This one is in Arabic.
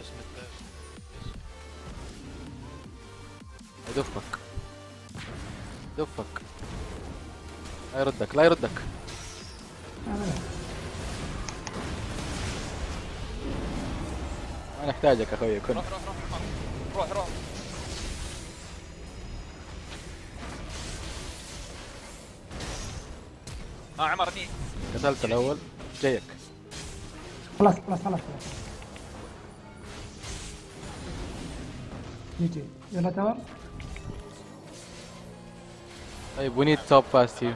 اسمه يدفك يدفك لا يردك لا يردك ما نحتاجك أخوي كن روح روح روح روح روح آه عمر قتلت الأول جايك خلاص خلاص خلاص خلاص جي جي يلا تمام طيب we need top fast here